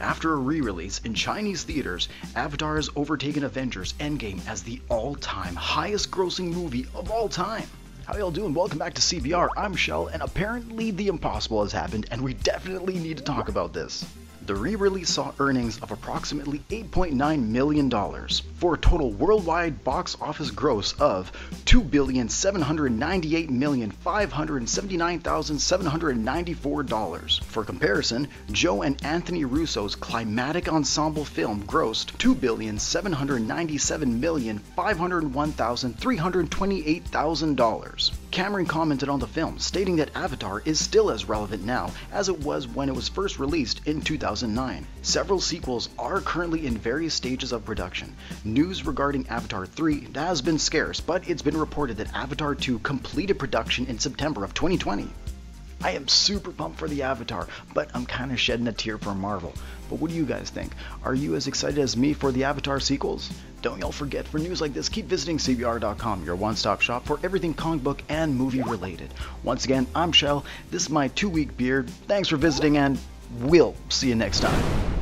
After a re-release in Chinese theaters, Avatar has overtaken Avengers Endgame as the all-time highest grossing movie of all time. How y'all doing? Welcome back to CBR. I'm Shell, and apparently the impossible has happened, and we definitely need to talk about this. The re-release saw earnings of approximately $8.9 million for a total worldwide box office gross of $2,798,579,794. For comparison, Joe and Anthony Russo's climatic ensemble film grossed $2,797,501,328,000. Cameron commented on the film, stating that Avatar is still as relevant now as it was when it was first released in 2009. Several sequels are currently in various stages of production. News regarding Avatar 3 has been scarce, but it's been reported that Avatar 2 completed production in September of 2020. I am super pumped for the Avatar, but I'm kind of shedding a tear for Marvel. But what do you guys think? Are you as excited as me for the Avatar sequels? Don't y'all forget, for news like this, keep visiting CBR.com, your one-stop shop for everything comic book and movie related. Once again, I'm Shell, this is my two-week beard, thanks for visiting, and we'll see you next time.